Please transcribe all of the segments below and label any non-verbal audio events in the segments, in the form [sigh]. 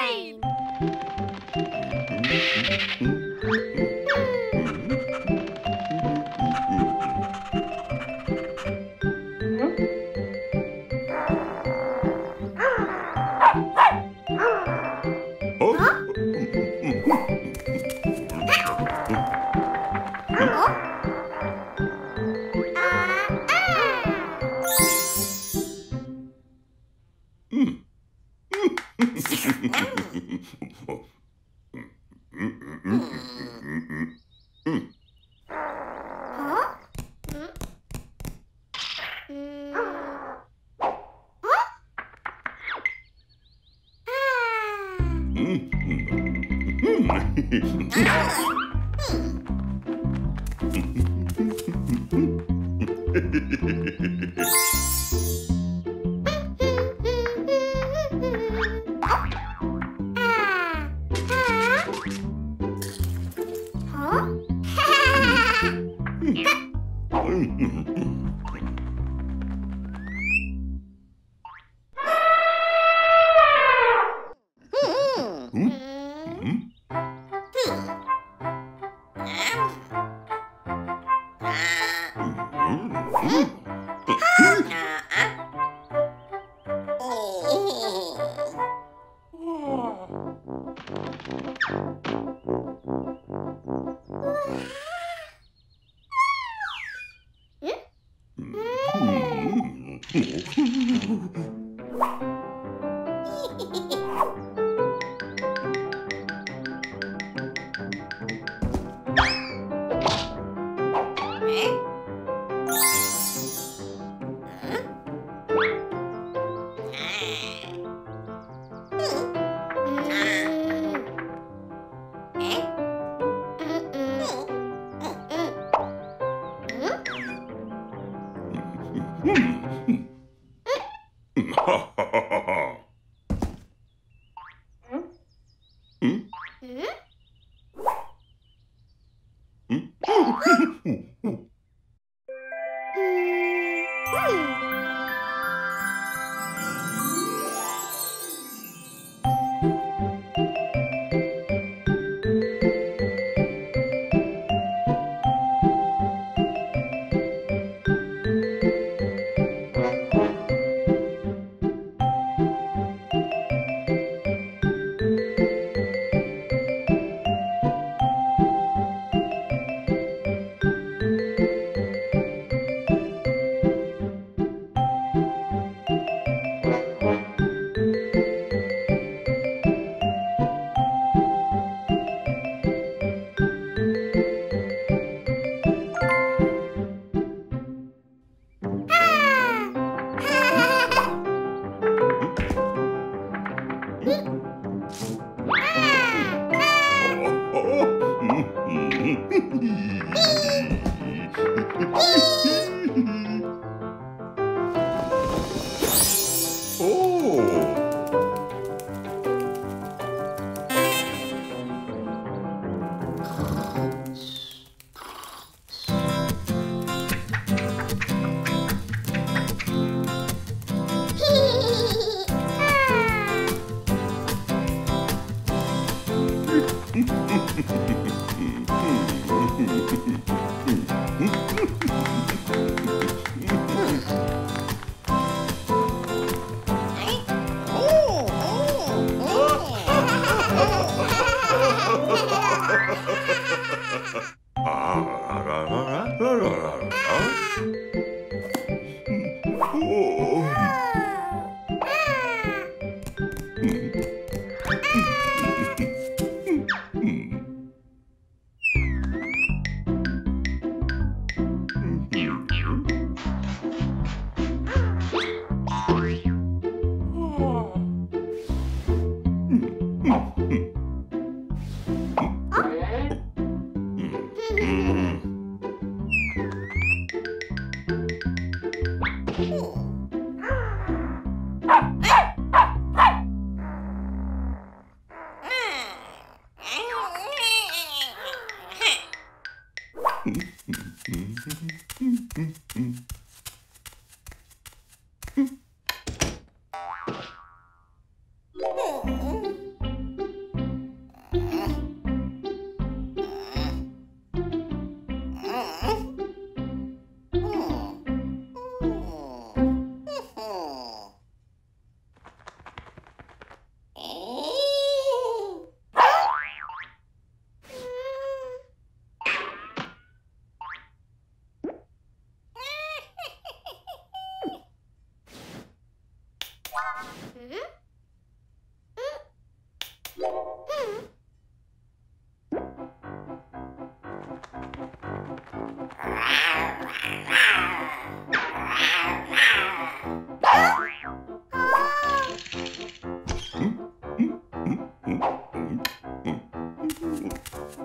train! [laughs] Ah!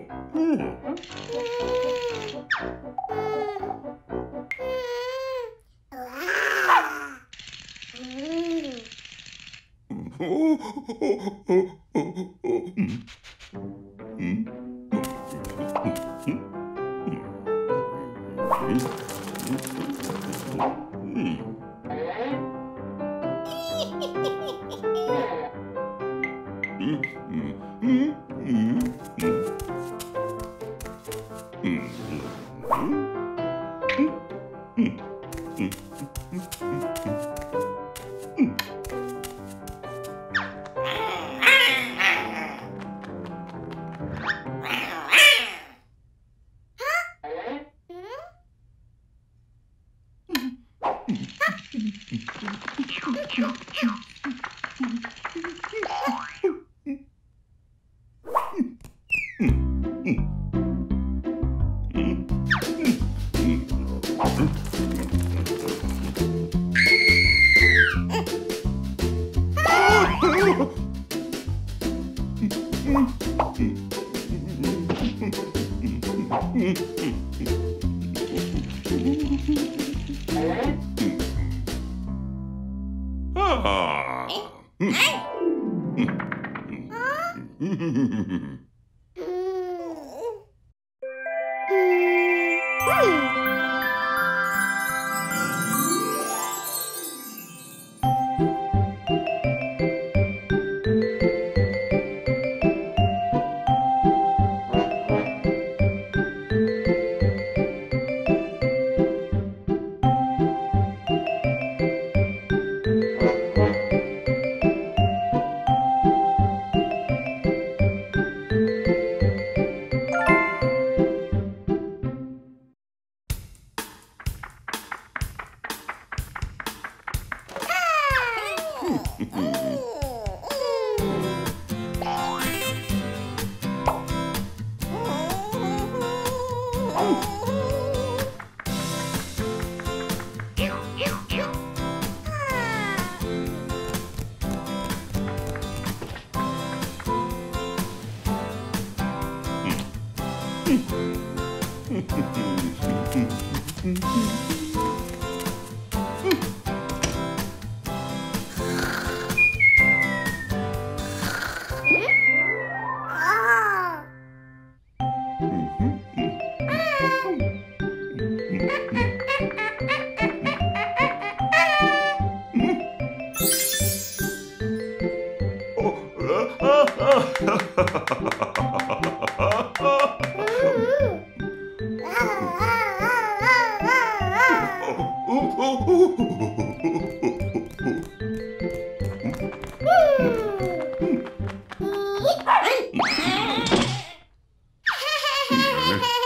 って。うん Hey!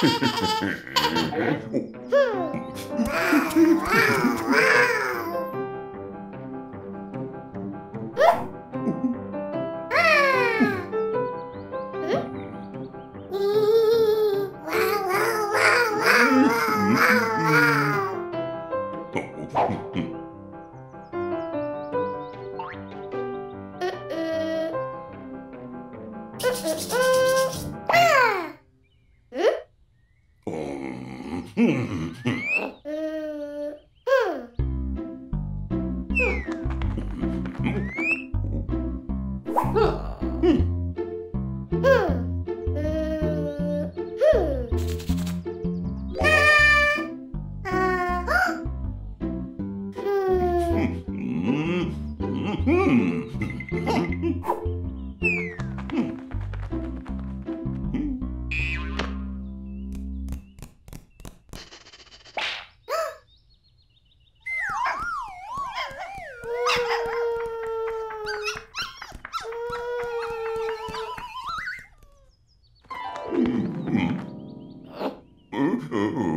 together! [laughs] [laughs] Huh. Ooh.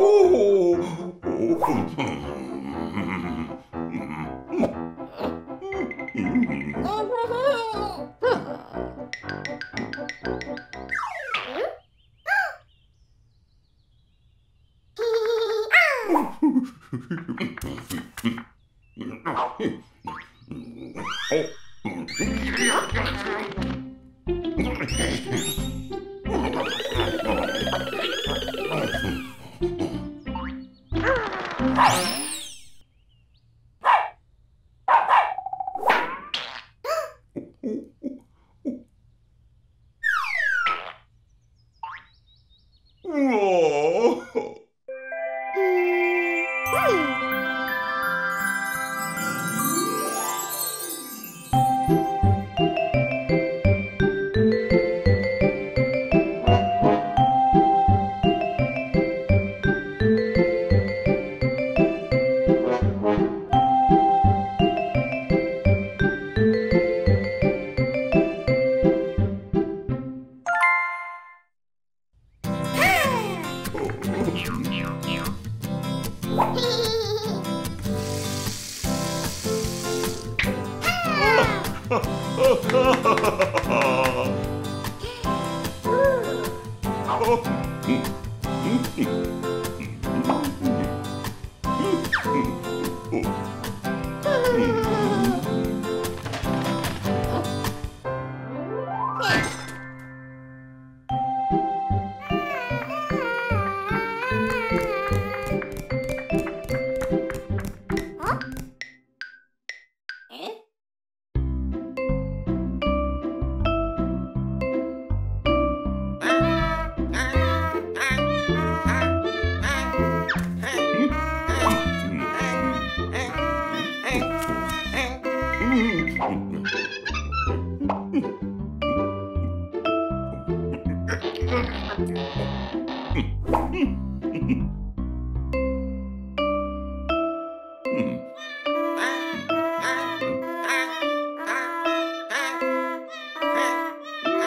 Ooh.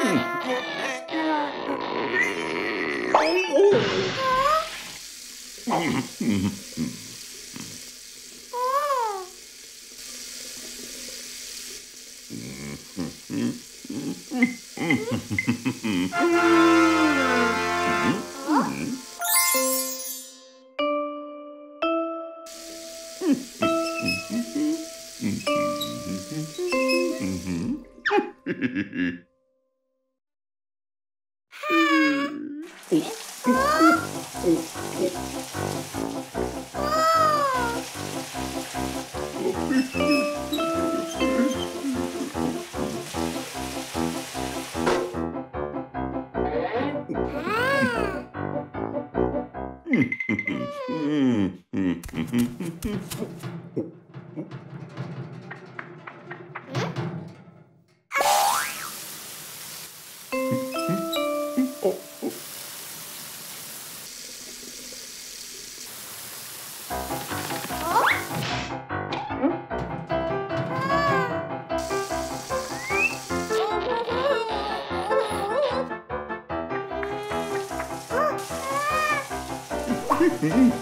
Mm-hmm. Mm-hmm.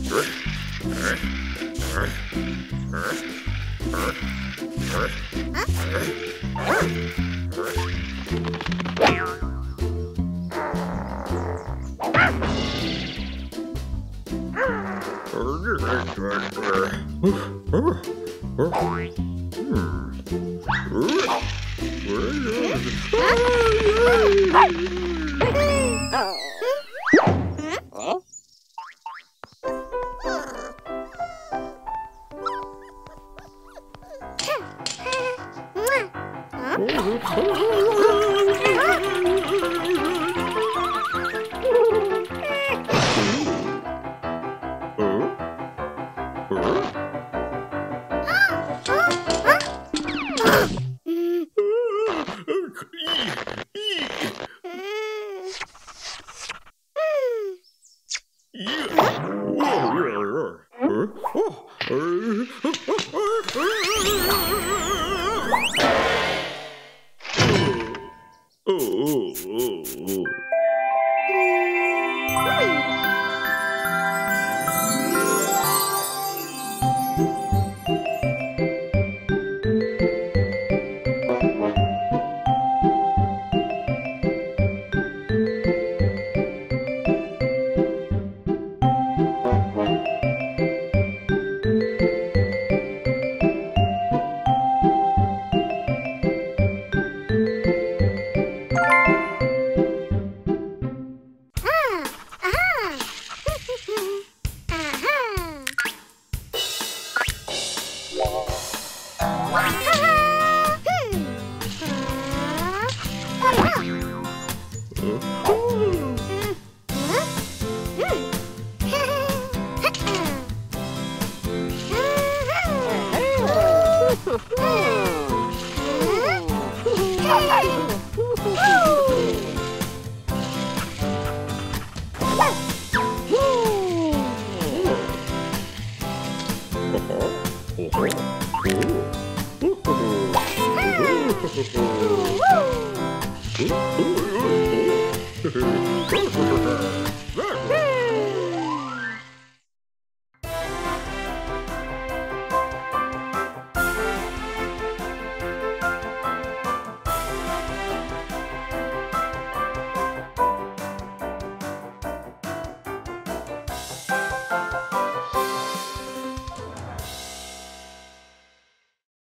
Woo! Ich,